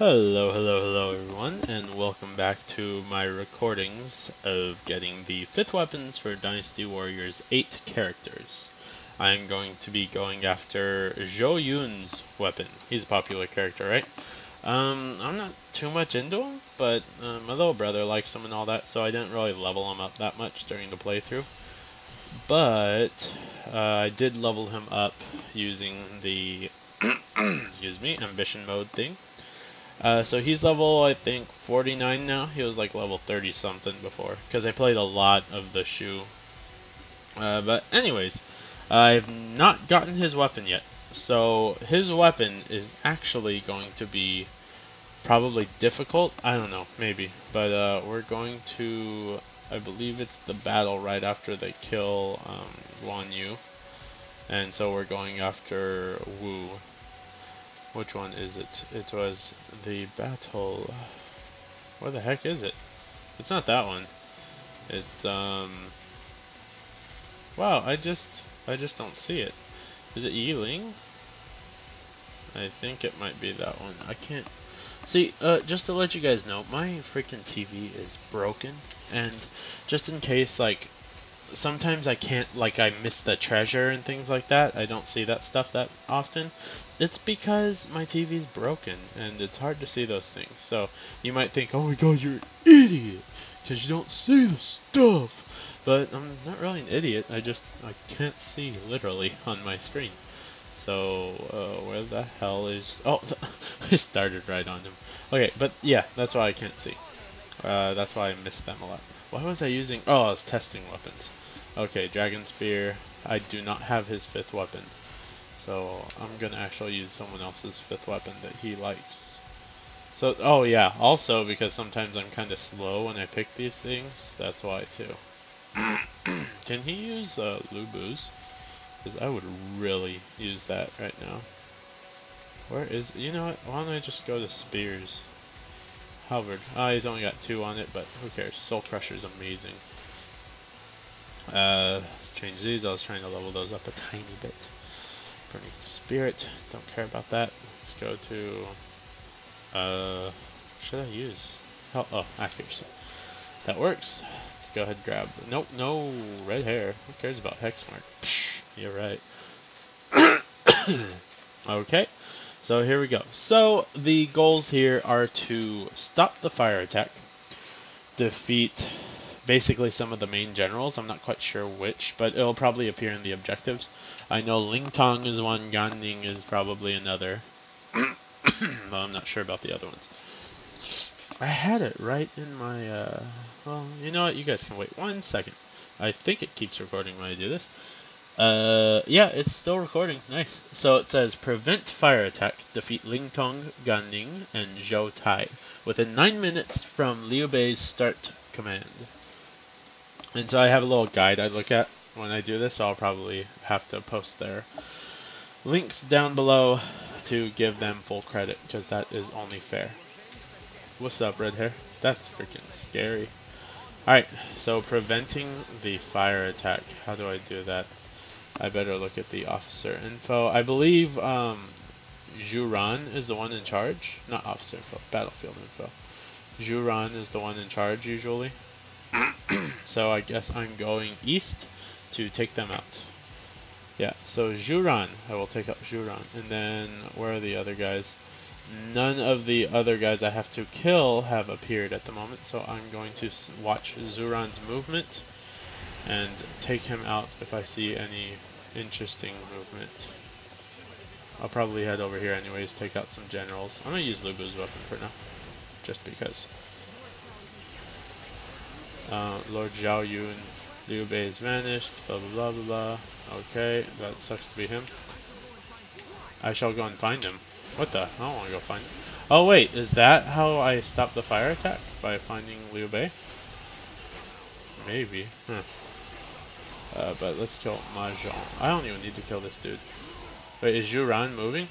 Hello, hello, hello everyone, and welcome back to my recordings of getting the 5th weapons for Dynasty Warriors 8 characters. I'm going to be going after Zhou Yun's weapon. He's a popular character, right? Um, I'm not too much into him, but uh, my little brother likes him and all that, so I didn't really level him up that much during the playthrough. But, uh, I did level him up using the, excuse me, ambition mode thing. Uh, so he's level, I think, 49 now. He was like level 30 something before, because I played a lot of the Shu. Uh, but anyways, I've not gotten his weapon yet. So his weapon is actually going to be probably difficult. I don't know, maybe. But uh, we're going to, I believe it's the battle right after they kill um, Guan Yu. And so we're going after Wu. Which one is it? It was the battle. Where the heck is it? It's not that one. It's um. Wow, I just I just don't see it. Is it Yiling? I think it might be that one. I can't see. Uh, just to let you guys know, my freaking TV is broken, and just in case, like, sometimes I can't, like, I miss the treasure and things like that. I don't see that stuff that often. It's because my TV's broken, and it's hard to see those things. So, you might think, oh my god, you're an idiot, because you don't see the stuff. But I'm not really an idiot, I just, I can't see, literally, on my screen. So, uh, where the hell is... Oh, I started right on him. Okay, but yeah, that's why I can't see. Uh, that's why I missed them a lot. Why was I using... Oh, I was testing weapons. Okay, Dragon Spear. I do not have his fifth weapon. So I'm going to actually use someone else's fifth weapon that he likes. So, oh yeah, also because sometimes I'm kind of slow when I pick these things. That's why too. Can he use uh, Lu Bu's? Because I would really use that right now. Where is... You know what? Why don't I just go to Spears? Halberd. Ah, oh, he's only got two on it, but who cares? Soul Crusher's amazing. Uh, let's change these. I was trying to level those up a tiny bit. Burning Spirit. Don't care about that. Let's go to... Uh, should I use? Oh, oh, accuracy. That works. Let's go ahead and grab... Nope, no red hair. Who cares about Hexmark? Psh, you're right. okay. So here we go. So the goals here are to stop the fire attack, defeat basically some of the main generals. I'm not quite sure which, but it'll probably appear in the objectives. I know Ling Tong is one, Gan Ning is probably another. well, I'm not sure about the other ones. I had it right in my, uh, well, you know what, you guys can wait one second. I think it keeps recording when I do this. Uh, yeah, it's still recording. Nice. So it says prevent fire attack, defeat Ling Tong, Gan Ning, and Zhou Tai within 9 minutes from Liu Bei's start command. And so I have a little guide I look at when I do this, so I'll probably have to post their links down below to give them full credit, because that is only fair. What's up, red hair? That's freaking scary. Alright, so preventing the fire attack. How do I do that? I better look at the officer info. I believe um, Zhu Ran is the one in charge. Not officer info, battlefield info. Zhu Ran is the one in charge usually. so I guess I'm going east to take them out. Yeah, so Zhu Ran, I will take out Zhu Ran. And then, where are the other guys? None of the other guys I have to kill have appeared at the moment, so I'm going to watch Zhu Ran's movement and take him out if I see any interesting movement. I'll probably head over here anyways, take out some generals. I'm going to use Lu Bu's weapon for now, just because. Uh, Lord Zhao Yun, Liu Bei has vanished, blah blah blah blah. Okay, that sucks to be him. I shall go and find him. What the? I don't want to go find him. Oh wait, is that how I stop the fire attack? By finding Liu Bei? Maybe. Uh, but let's kill Ma Zhong. I don't even need to kill this dude. Wait, is Zhu Ran moving?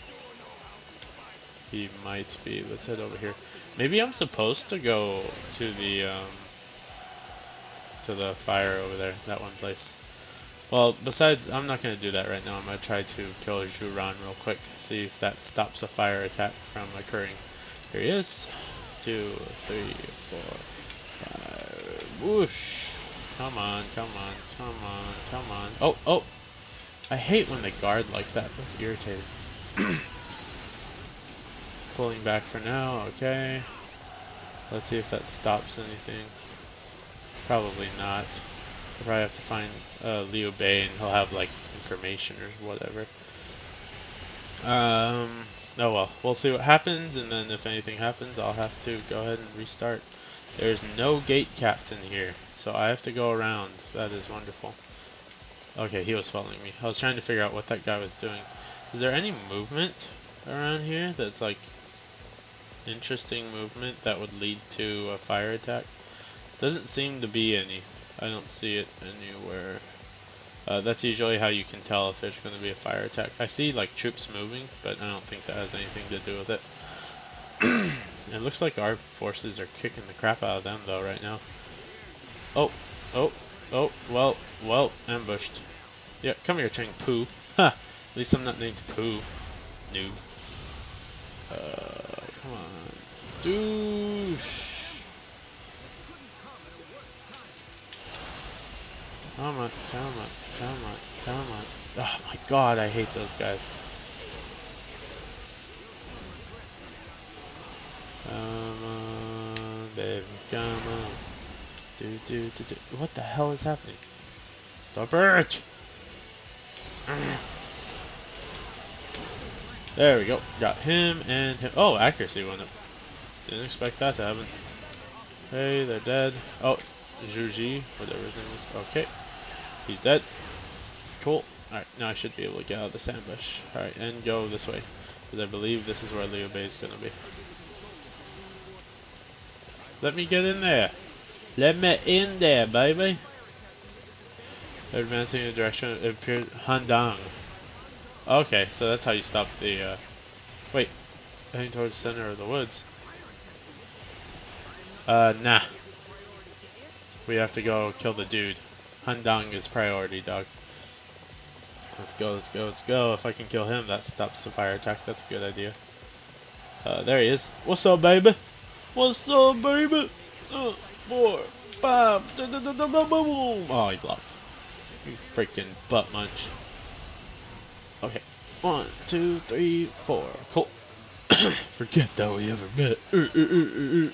He might be. Let's head over here. Maybe I'm supposed to go to the, um, to the fire over there, that one place. Well, besides, I'm not going to do that right now. I'm going to try to kill Zhu Ran real quick, see if that stops a fire attack from occurring. Here he is. Two, three, four, five. Whoosh. Come on, come on, come on, come on. Oh, oh. I hate when they guard like that. That's irritating. Pulling back for now. Okay. Let's see if that stops anything. Probably not. I'll probably have to find uh, Bei and he'll have like information or whatever. Um, oh well, we'll see what happens and then if anything happens I'll have to go ahead and restart. There's no gate captain here, so I have to go around. That is wonderful. Okay, he was following me. I was trying to figure out what that guy was doing. Is there any movement around here that's like interesting movement that would lead to a fire attack? Doesn't seem to be any. I don't see it anywhere. Uh, that's usually how you can tell if there's going to be a fire attack. I see like troops moving, but I don't think that has anything to do with it. it looks like our forces are kicking the crap out of them though right now. Oh, oh, oh, well, well, ambushed. Yeah, come here, Cheng Pu. Ha! At least I'm not named Poo. Noob. Uh, come on. Douche! Come on, come on, come on, come on. Oh my god, I hate those guys. Come on, baby, come on. Do, do, do, do. What the hell is happening? Stop it! There we go. Got him and him. Oh, accuracy went up. Didn't expect that to happen. Hey, they're dead. Oh, Zhu whatever his name is. Okay. He's dead. Cool. Alright, now I should be able to get out of this ambush. Alright, and go this way. Because I believe this is where Liu Bei is going to be. Let me get in there. Let me in there, baby. Advancing in the direction it appeared Han Dang. Okay, so that's how you stop the, uh, wait, heading towards the center of the woods. Uh, nah. We have to go kill the dude. Han Dang is priority, dog. Let's go, let's go, let's go. If I can kill him, that stops the fire attack. That's a good idea. Uh, there he is. What's up, baby? What's up, baby? Uh, four, five. Da, da, da. Oh, he blocked. You freaking butt munch. Okay. One, two, three, four. Cool. Forget that we ever met. Uh, uh,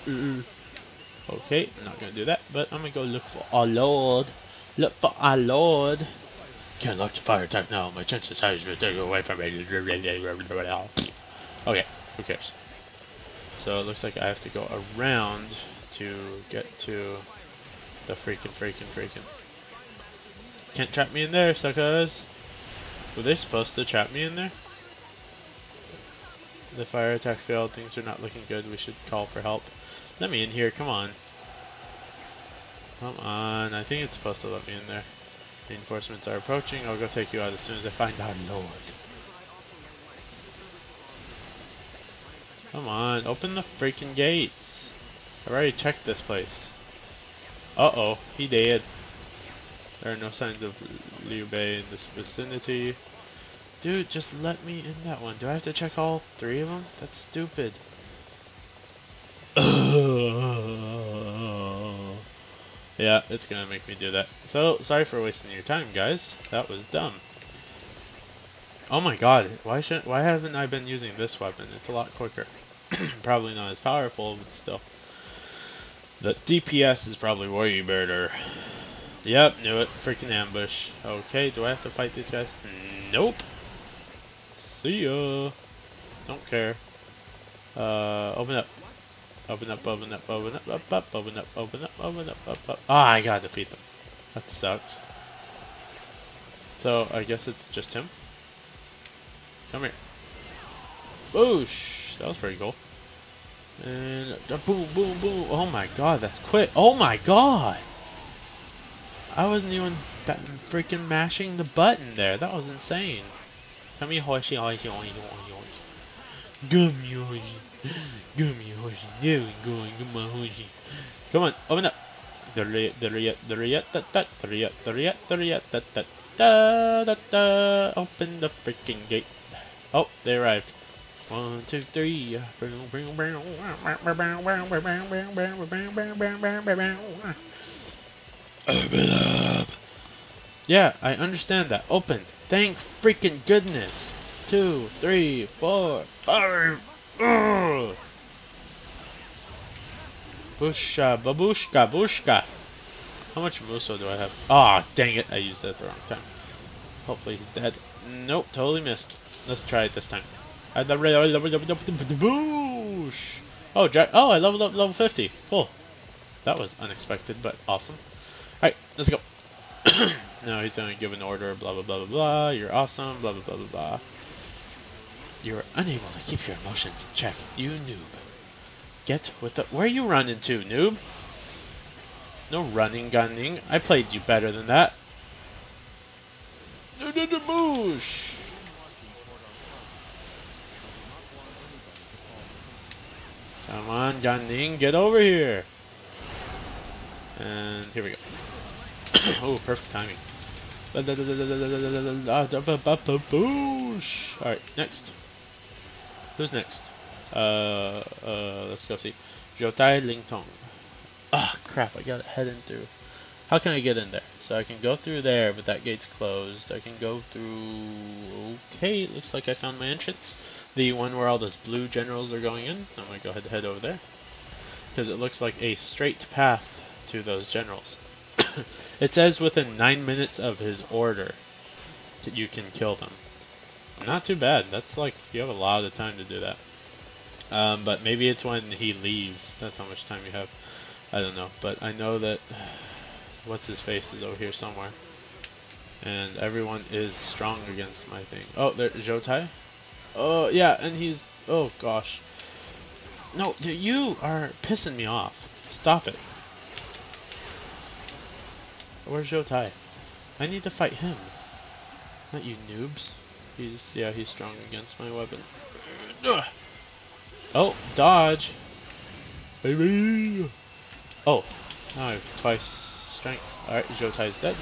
uh, okay, I'm not gonna do that, but I'm gonna go look for our lord. Look for our lord. Can't launch a fire attack now. My chances are to take away from me. Okay, who cares? So it looks like I have to go around to get to the freaking, freaking, freaking. Can't trap me in there, suckers. Were they supposed to trap me in there? The fire attack failed. Things are not looking good. We should call for help. Let me in here. Come on. Come on, I think it's supposed to let me in there. Reinforcements are approaching. I'll go take you out as soon as I find our lord. Come on, open the freaking gates. I've already checked this place. Uh-oh, he dead. There are no signs of Liu Bei in this vicinity. Dude, just let me in that one. Do I have to check all three of them? That's stupid. Yeah, it's gonna make me do that. So, sorry for wasting your time, guys. That was dumb. Oh my god, why should why haven't I been using this weapon? It's a lot quicker. probably not as powerful, but still. The DPS is probably way better. Yep, knew it. Freaking ambush. Okay, do I have to fight these guys? Nope. See ya. Don't care. Uh, open up. Open up, open up, open up, up, up, open up, open up, open up, up, up. Ah, I gotta defeat them. That sucks. So, I guess it's just him. Come here. Boosh! That was pretty cool. And uh, boom, boom, boom. Oh my god, that's quick. Oh my god! I wasn't even freaking mashing the button there. That was insane. Come here. Gummy, horsey. Gummy horsey. There we go. On, horsey. Come on, open up. There, there, there, da, da, there, there, there, da, da, da, da, da. Open the freaking gate. Oh, they arrived. One, two, three. Open up. Yeah, I understand that. Open. Thank freaking goodness. Two, three, four, five. Busha, babushka, bushka. How much Musou do I have? Ah, oh, dang it. I used that at the wrong time. Hopefully he's dead. Nope, totally missed. Let's try it this time. Boosh! Oh, Jack. Oh, I leveled up level 50. Cool. That was unexpected, but awesome. Alright, let's go. now he's going to give an order, blah, blah, blah, blah, blah. You're awesome, blah, blah, blah, blah, blah. You're unable to keep your emotions in check, you noob. Get with the... Where are you running to, noob? No running, gunning. I played you better than that. Boosh! Come on, Gan Ning, get over here. And here we go. oh, perfect timing. Boosh! Alright, next. Who's next? Uh, uh, let's go see. Zhou Tai Lingtong. Ah, oh, crap, I gotta head in through. How can I get in there? So I can go through there, but that gate's closed. I can go through... Okay, looks like I found my entrance. The one where all those blue generals are going in. I'm gonna go ahead and head over there. Because it looks like a straight path to those generals. it says within 9 minutes of his order that you can kill them. Not too bad. That's like, you have a lot of time to do that. Um, but maybe it's when he leaves. That's how much time you have. I don't know. But I know that... What's his face is over here somewhere. And everyone is strong against my thing. Oh, there's Zhou Tai? Oh, yeah, and he's... Oh, gosh. No, you are pissing me off. Stop it. Where's Zhou Tai? I need to fight him. Not you noobs. He's, yeah, he's strong against my weapon. Oh, dodge. Baby. Oh, now I have twice strength. Alright, Zhou Tai's dead.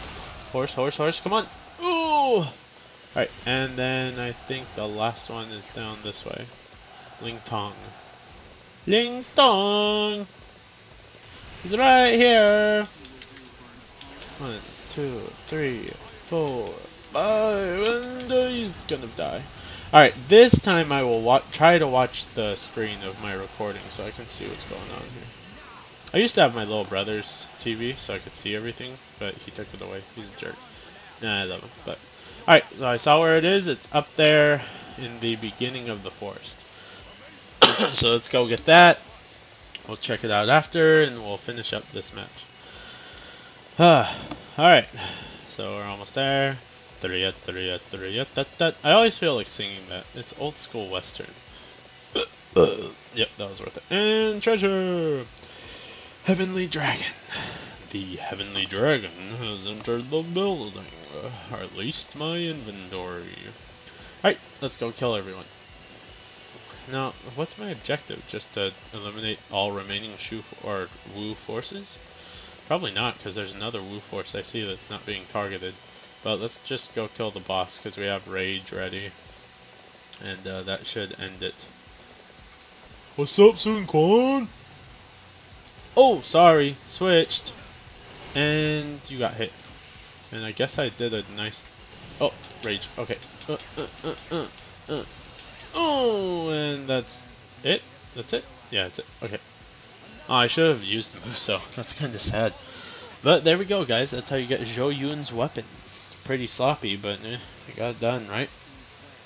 Horse, horse, horse, come on. Ooh! Alright, and then I think the last one is down this way. Ling Tong. Ling Tong! He's right here! One, two, three, four, five, gonna die. Alright, this time I will try to watch the screen of my recording so I can see what's going on here. I used to have my little brother's TV so I could see everything, but he took it away. He's a jerk. Nah, I love him. But Alright, so I saw where it is. It's up there in the beginning of the forest. so let's go get that. We'll check it out after, and we'll finish up this match. Alright, so we're almost there. I always feel like singing that. It's old school western. yep, that was worth it. And treasure! Heavenly Dragon. The Heavenly Dragon has entered the building, or at least my inventory. Alright, let's go kill everyone. Now, what's my objective? Just to eliminate all remaining Shu or Wu forces? Probably not, because there's another Wu force I see that's not being targeted. But let's just go kill the boss because we have rage ready. And uh, that should end it. What's up, Sun Quan? Oh, sorry. Switched. And you got hit. And I guess I did a nice... Oh, rage. Okay. Uh, uh, uh, uh, uh. Oh, and that's it? That's it? Yeah, that's it. Okay. Oh, I should have used Musou. That's kind of sad. But there we go, guys. That's how you get Zhou Yun's weapon pretty sloppy, but eh, I got it done, right?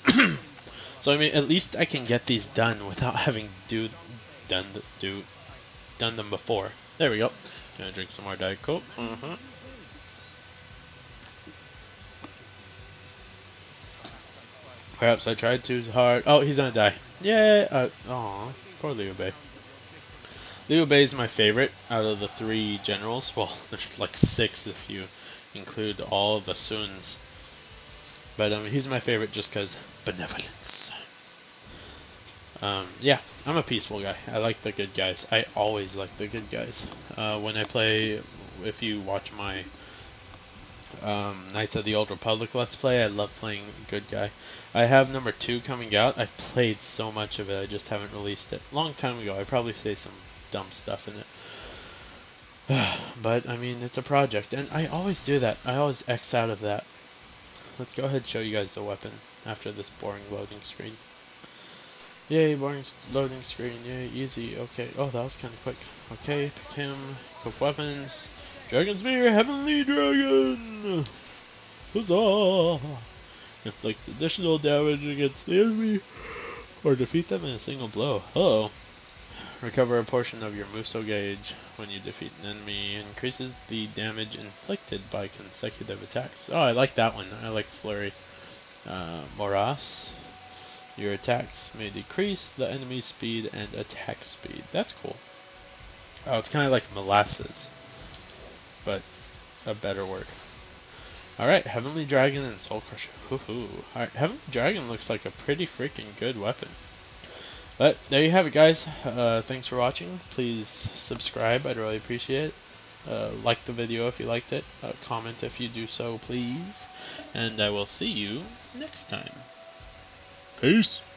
so I mean, at least I can get these done without having do done do done them before. There we go. Gonna drink some more Diet Coke. Mm -hmm. Perhaps I tried too hard. Oh, he's gonna die. Yeah. Uh, aw, poor Liu Bei. Liu Bei is my favorite out of the three generals. Well, there's like six if you include all the Suns. But um, he's my favorite just because benevolence. Um, yeah, I'm a peaceful guy. I like the good guys. I always like the good guys. Uh, when I play, if you watch my um, Knights of the Old Republic Let's Play. I love playing Good Guy. I have number two coming out. I played so much of it, I just haven't released it. Long time ago, I probably say some dumb stuff in it. but, I mean, it's a project, and I always do that. I always X out of that. Let's go ahead and show you guys the weapon after this boring loading screen. Yay, boring loading screen. Yay, easy. Okay. Oh, that was kind of quick. Okay, pick him. Quick weapons. Dragon Spear, Heavenly Dragon! Huzzah! Inflict additional damage against the enemy, or defeat them in a single blow. Hello. Recover a portion of your Musou gauge when you defeat an enemy. Increases the damage inflicted by consecutive attacks. Oh, I like that one. I like Flurry. Uh, Morass. Your attacks may decrease the enemy's speed and attack speed. That's cool. Oh, it's kind of like molasses but a better word. Alright, Heavenly Dragon and Soul Crusher. Alright, Heavenly Dragon looks like a pretty freaking good weapon. But there you have it, guys. Uh, thanks for watching. Please subscribe. I'd really appreciate it. Uh, like the video if you liked it. Uh, comment if you do so, please. And I will see you next time. Peace.